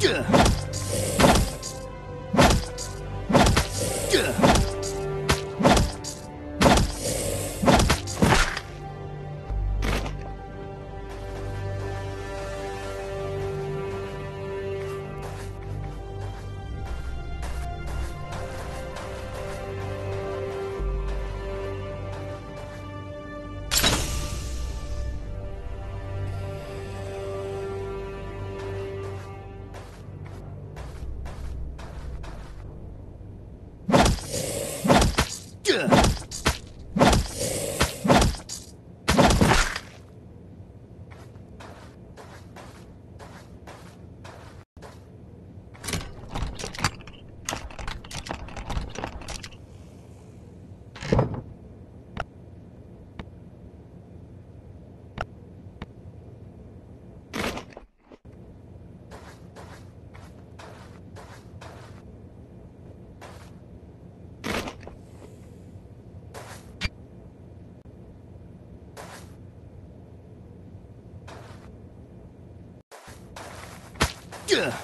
Gah! Gah! Gah! Gah!